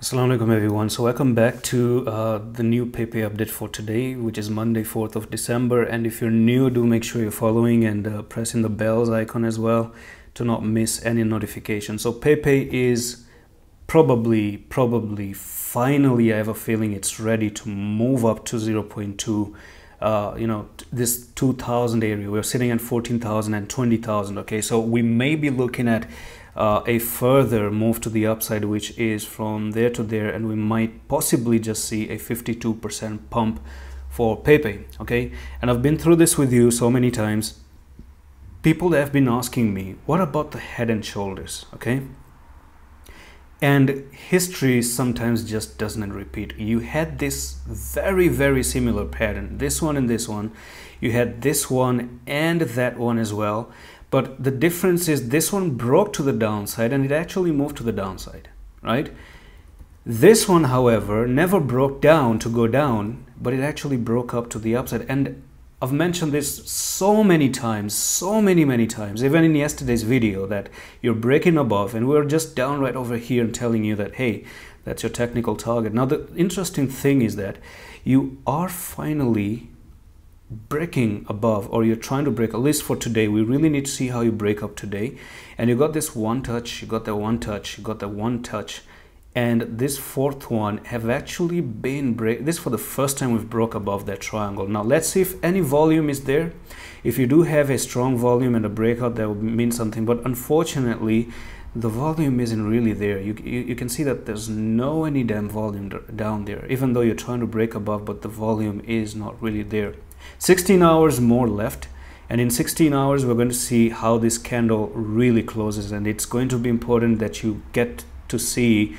Assalamu alaikum everyone. So welcome back to uh, the new Pepe update for today, which is Monday, 4th of December. And if you're new, do make sure you're following and uh, pressing the bells icon as well to not miss any notification. So Pepe is probably, probably, finally, I have a feeling it's ready to move up to 0.2. Uh, you know, this 2000 area, we're sitting at 14,000 and 20,000. Okay, so we may be looking at uh, a further move to the upside which is from there to there and we might possibly just see a 52% pump for Pepe okay? And I've been through this with you so many times. People have been asking me what about the head and shoulders? Okay? And history sometimes just doesn't repeat. You had this very very similar pattern this one and this one. You had this one and that one as well but the difference is this one broke to the downside and it actually moved to the downside, right? This one, however, never broke down to go down, but it actually broke up to the upside. And I've mentioned this so many times, so many, many times, even in yesterday's video that you're breaking above and we're just down right over here and telling you that, hey, that's your technical target. Now, the interesting thing is that you are finally breaking above or you're trying to break at least for today we really need to see how you break up today. And you got this one touch you got that one touch you got that one touch. And this fourth one have actually been break this for the first time we've broke above that triangle. Now let's see if any volume is there. If you do have a strong volume and a breakout that would mean something. But unfortunately the volume isn't really there. You, you, you can see that there's no any damn volume down there even though you're trying to break above but the volume is not really there 16 hours more left and in 16 hours we're going to see how this candle really closes. And it's going to be important that you get to see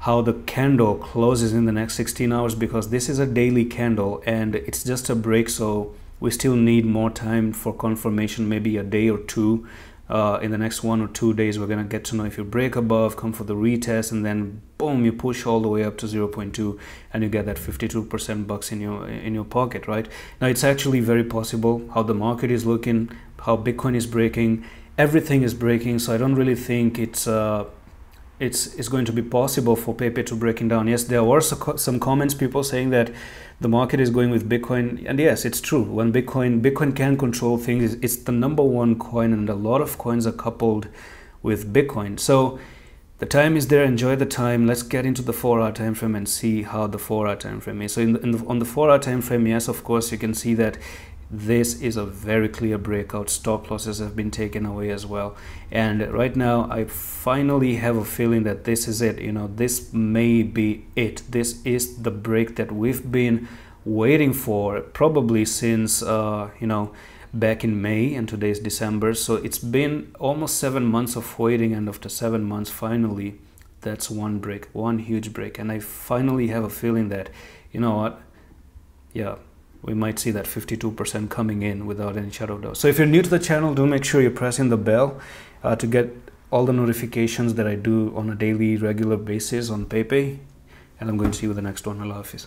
how the candle closes in the next 16 hours because this is a daily candle and it's just a break so we still need more time for confirmation maybe a day or two uh, in the next one or two days we're going to get to know if you break above come for the retest and then boom you push all the way up to 0.2 and you get that 52% bucks in your in your pocket right? Now it's actually very possible how the market is looking how bitcoin is breaking. Everything is breaking so i don't really think it's uh, it's it's going to be possible for Pepe to breaking down. Yes, there were some comments, people saying that the market is going with Bitcoin, and yes, it's true. When Bitcoin Bitcoin can control things, it's the number one coin, and a lot of coins are coupled with Bitcoin. So the time is there. Enjoy the time. Let's get into the four-hour time frame and see how the four-hour time frame is. So in, the, in the, on the four-hour time frame, yes, of course, you can see that this is a very clear breakout. Stop losses have been taken away as well. And right now i finally have a feeling that this is it. You know this may be it. This is the break that we've been waiting for probably since uh, you know back in may and today's december. So it's been almost seven months of waiting and after seven months finally that's one break one huge break. And i finally have a feeling that you know what? Yeah we might see that 52% coming in without any shadow of doubt. So if you're new to the channel, do make sure you're pressing the bell uh, to get all the notifications that I do on a daily, regular basis on Pepe. And I'm going to see you with the next one. Allah Hafiz.